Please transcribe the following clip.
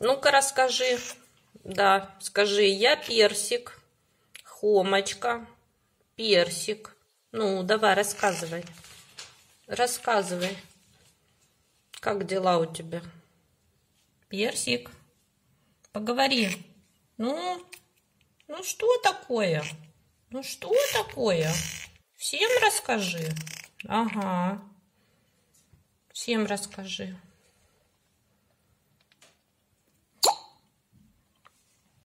Ну-ка расскажи. Да, скажи, я персик, хомочка, персик. Ну, давай, рассказывай. Рассказывай. Как дела у тебя? Персик, поговори. Ну, ну что такое? Ну что такое? Всем расскажи. Ага. Всем расскажи.